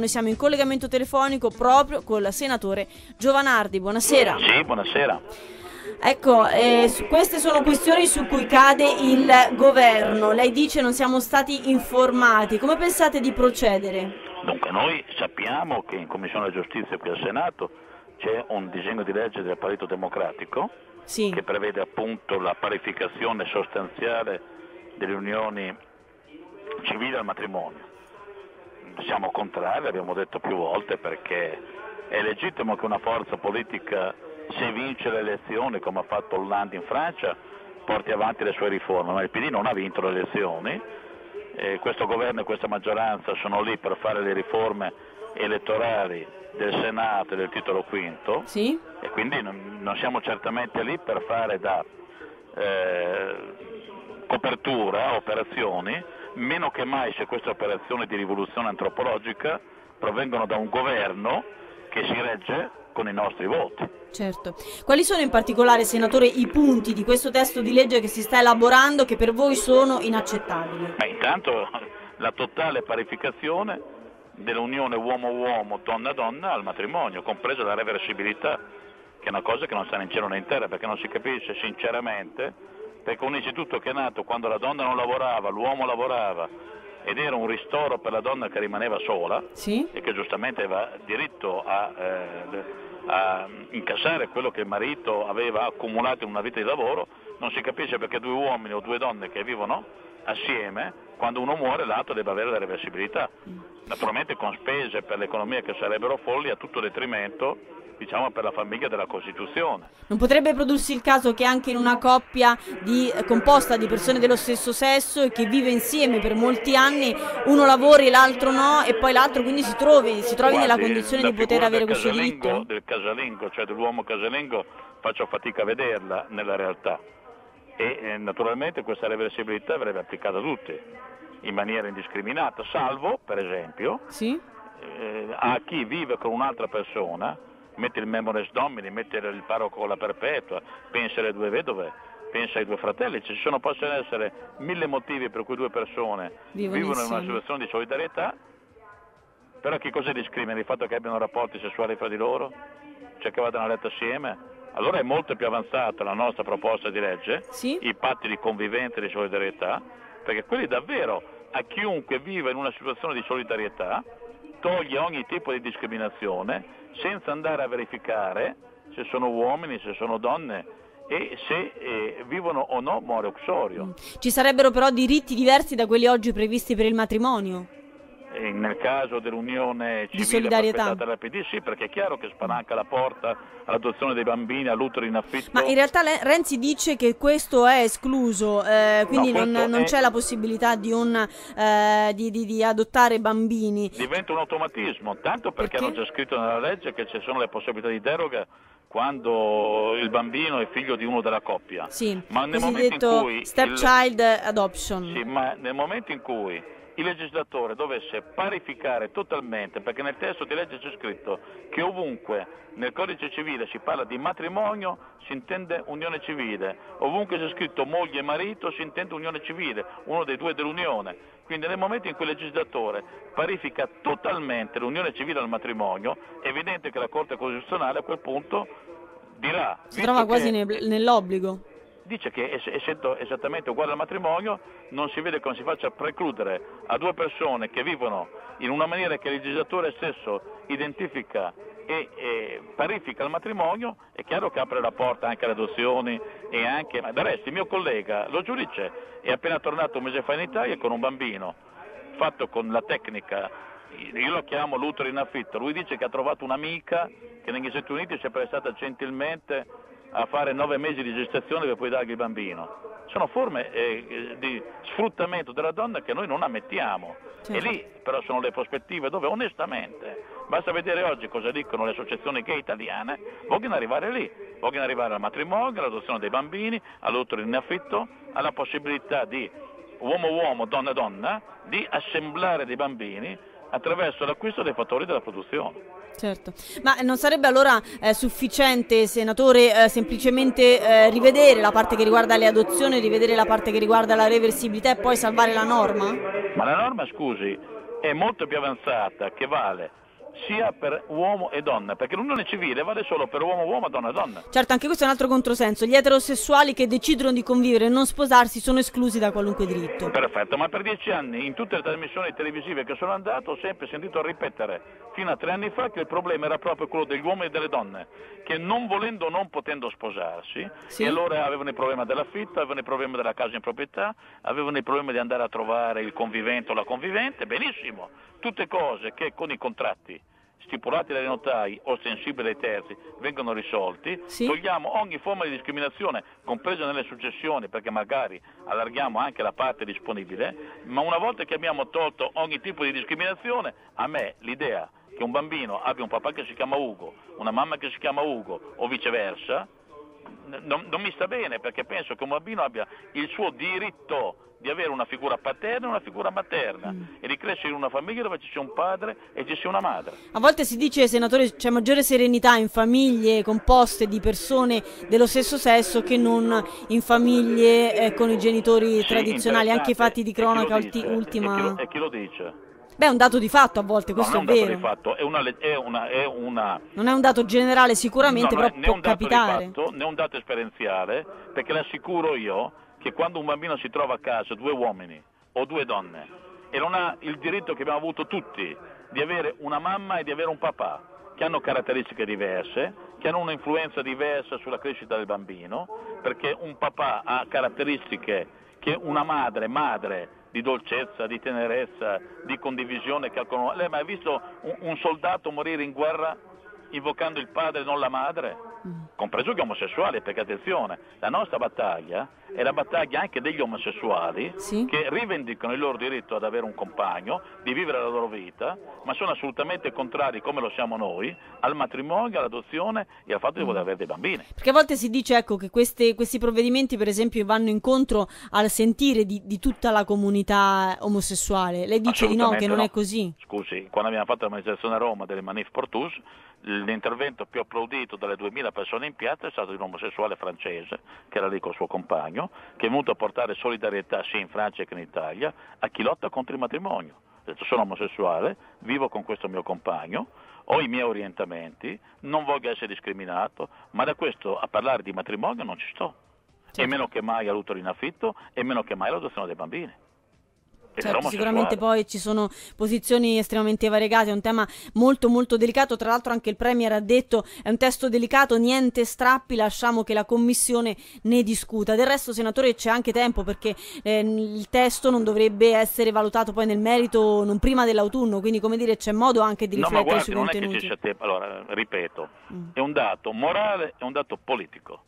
Noi siamo in collegamento telefonico proprio con il senatore Giovanardi. Buonasera. Sì, buonasera. Ecco, eh, queste sono questioni su cui cade il governo. Lei dice non siamo stati informati. Come pensate di procedere? Dunque, noi sappiamo che in Commissione Giustizia qui al Senato c'è un disegno di legge del Partito Democratico sì. che prevede appunto la parificazione sostanziale delle unioni civili al matrimonio siamo contrari, abbiamo detto più volte, perché è legittimo che una forza politica, se vince le elezioni, come ha fatto Hollande in Francia, porti avanti le sue riforme, ma il PD non ha vinto le elezioni, e questo governo e questa maggioranza sono lì per fare le riforme elettorali del Senato e del titolo quinto sì? e quindi non, non, siamo certamente lì per fare da eh, copertura, operazioni, meno che mai se queste operazioni di rivoluzione antropologica provengono da un governo che si regge con i nostri voti. Certo. Quali sono in particolare, senatore, i punti di questo testo di legge che si sta elaborando che per voi sono inaccettabili? Beh, intanto la totale parificazione dell'unione uomo-uomo, donna-donna al matrimonio, compresa la reversibilità, che è una cosa che non sta né in cielo né in terra, perché non si capisce sinceramente perché un istituto che è nato quando la donna non lavorava, l'uomo lavorava ed era un ristoro per la donna che rimaneva sola sì? e che giustamente aveva diritto a, eh, a, incassare quello che il marito aveva accumulato in una vita di lavoro, non si capisce perché due uomini o due donne che vivono assieme, quando uno muore l'altro debba avere la reversibilità. Naturalmente con spese per l'economia che sarebbero folli a tutto detrimento diciamo, per la famiglia della Costituzione. Non potrebbe prodursi il caso che anche in una coppia di, composta di persone dello stesso sesso e che vive insieme per molti anni, uno lavori e l'altro no e poi l'altro quindi si trovi, si trovi Guardi, nella condizione di poter avere questo diritto? Del casalingo, cioè dell'uomo casalingo, faccio fatica a vederla nella realtà e eh, naturalmente questa reversibilità verrebbe applicata a tutti in maniera indiscriminata, salvo per esempio sì? eh, a chi vive con un'altra persona mette il memores domini, mette il parroco con la perpetua, pensa alle due vedove, pensa ai due fratelli, ci sono, possono essere mille motivi per cui due persone vivono, vivono in una situazione di solidarietà, però che cosa discrimina? Il fatto che abbiano rapporti sessuali fra di loro? Cioè che vadano a letto assieme? Allora è molto più avanzata la nostra proposta di legge, sì? i patti di convivenza e di solidarietà, perché quelli davvero a chiunque viva in una situazione di solidarietà toglie ogni tipo di discriminazione senza andare a verificare se sono uomini, se sono donne e se eh, vivono o no more uxorio. Ci sarebbero però diritti diversi da quelli oggi previsti per il matrimonio? Nel caso dell'unione civile di solidarietà dalla PD sì perché è chiaro che spalanca la porta all'adozione dei bambini all'utero in affitto. Ma in realtà Renzi dice che questo è escluso eh, quindi no, non, non è... c'è la possibilità di, un, eh, di, di, di, adottare bambini. Diventa un automatismo tanto perché, perché? hanno già scritto nella legge che ci sono le possibilità di deroga quando il bambino è figlio di uno della coppia. Sì, ma nel momento in cui stepchild il... adoption. Sì ma nel momento in cui il legislatore dovesse parificare totalmente, perché nel testo di legge c'è scritto che ovunque nel codice civile si parla di matrimonio si intende unione civile, ovunque c'è scritto moglie e marito si intende unione civile, uno dei due dell'unione. Quindi nel momento in cui il legislatore parifica totalmente l'unione civile al matrimonio, è evidente che la Corte Costituzionale a quel punto dirà... Si trova quasi nell'obbligo dice che essendo esattamente uguale al matrimonio non si vede come si faccia precludere a due persone che vivono in una maniera che il legislatore stesso identifica e, e parifica il matrimonio, è chiaro che apre la porta anche alle adozioni e anche, ma del resto il mio collega, lo giudice, è appena tornato un mese fa in Italia con un bambino, fatto con la tecnica io lo chiamo l'utero in affitto, lui dice che ha trovato un'amica che negli Stati Uniti si è prestata gentilmente a fare nove mesi di gestazione per poi dargli il bambino. Sono forme eh, di sfruttamento della donna che noi non ammettiamo. Certo. E lì però sono le prospettive dove onestamente, basta vedere oggi cosa dicono le associazioni gay italiane, vogliono arrivare lì, vogliono arrivare al matrimonio, all'adozione dei bambini, all'utero in affitto, alla possibilità di uomo-uomo, donna-donna, di assemblare dei bambini attraverso l'acquisto dei fattori della produzione. Certo, ma non sarebbe allora eh, sufficiente, senatore, eh, semplicemente eh, rivedere la parte che riguarda le adozioni, rivedere la parte che riguarda la reversibilità e poi salvare la norma? Ma la norma, scusi, è molto più avanzata, che vale sia per uomo e donna, perché l'unione civile vale solo per uomo uomo, donna donna. Certo, anche questo è un altro controsenso. Gli eterosessuali che decidono di convivere e non sposarsi sono esclusi da qualunque diritto. Perfetto, ma per dieci anni in tutte le trasmissioni televisive che sono andato ho sempre sentito ripetere fino a tre anni fa che il problema era proprio quello degli uomini e delle donne, che non volendo o non potendo sposarsi, sì. e allora avevano il problema dell'affitto, avevano il problema della casa in proprietà, avevano il problema di andare a trovare il convivente o la convivente, benissimo, tutte cose che con i contratti stipulati dai notai o sensibili ai terzi vengono risolti, sì. togliamo ogni forma di discriminazione, compresa nelle successioni, perché magari allarghiamo anche la parte disponibile, ma una volta che abbiamo tolto ogni tipo di discriminazione, a me l'idea che un bambino abbia un papà che si chiama Ugo, una mamma che si chiama Ugo o viceversa, non, non mi sta bene perché penso che un bambino abbia il suo diritto di avere una figura paterna e una figura materna mm. e di crescere in una famiglia dove ci sia un padre e ci sia una madre. A volte si dice, senatore, c'è maggiore serenità in famiglie composte di persone dello stesso sesso che non in famiglie eh, con i genitori sì, tradizionali, anche i fatti di cronaca ulti- ultima. E chi, lo, e chi lo dice? Beh, è un dato di fatto a volte, questo no, è, vero. Fatto, è, una, è, una, è una, Non è un dato generale sicuramente, no, però può capitare. Fatto, né un dato esperienziale, perché l'assicuro io che quando un bambino si trova a casa, due uomini o due donne, e non ha il diritto che abbiamo avuto tutti di avere una mamma e di avere un papà, che hanno caratteristiche diverse, che hanno un'influenza diversa sulla crescita del bambino, perché un papà ha caratteristiche che una madre, madre di dolcezza, di tenerezza, di condivisione, che lei ha mai visto un, un soldato morire in guerra invocando il padre e non la madre? Mm. Compreso gli omosessuali, perché attenzione, la nostra battaglia è la battaglia anche degli omosessuali sì. che rivendicano il loro diritto ad avere un compagno, di vivere la loro vita, ma sono assolutamente contrari, come lo siamo noi, al matrimonio, all'adozione e al fatto di voler avere dei bambini. Perché a volte si dice ecco, che queste, questi provvedimenti, per esempio, vanno incontro al sentire di, di tutta la comunità omosessuale. Lei dice di no, che non no. è così. Scusi, quando abbiamo fatto la manifestazione a Roma delle Manif Portus, l'intervento più applaudito dalle 2000 persone in piazza è stato di un omosessuale francese, che era lì col suo compagno, che è venuto a portare solidarietà sia in Francia che in Italia a chi lotta contro il matrimonio. Ha detto sono omosessuale, vivo con questo mio compagno, ho i miei orientamenti, non voglio essere discriminato, ma da questo a parlare di matrimonio non ci sto. Certo. E meno che mai all'utero in affitto e meno che mai l'adozione dei bambini. Certo, sicuramente poi ci sono posizioni estremamente variegate, è un tema molto molto delicato, tra l'altro anche il Premier ha detto è un testo delicato, niente strappi, lasciamo che la Commissione ne discuta. Del resto, Senatore, c'è anche tempo perché eh, il testo non dovrebbe essere valutato poi nel merito non prima dell'autunno, quindi come dire c'è modo anche di riflettere no, guardi, sui non contenuti. È che ci sia tempo. Allora, ripeto, mm. è un dato morale e un dato politico.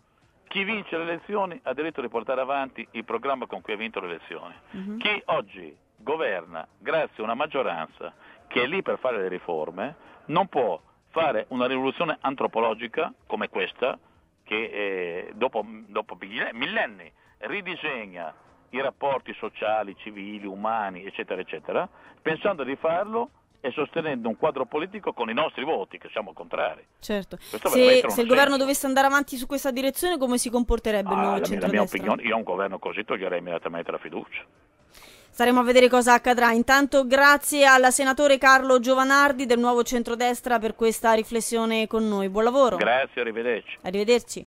Chi vince le elezioni ha diritto di portare avanti il programma con cui ha vinto le elezioni. Uh-huh. Chi oggi governa grazie a una maggioranza che è lì per fare le riforme non può fare una rivoluzione antropologica come questa che eh, dopo, dopo millenni ridisegna i rapporti sociali, civili, umani, eccetera, eccetera, pensando di farlo e sostenendo un quadro politico con i nostri voti, che siamo contrari. Certo. Se, se il governo dovesse andare avanti su questa direzione, come si comporterebbe ah, il nuovo la, centrodestra? La mia opinione, io a un governo così toglierei immediatamente la fiducia. Staremo a vedere cosa accadrà. Intanto grazie al senatore Carlo Giovanardi del nuovo centrodestra per questa riflessione con noi. Buon lavoro. Grazie, arrivederci. Arrivederci.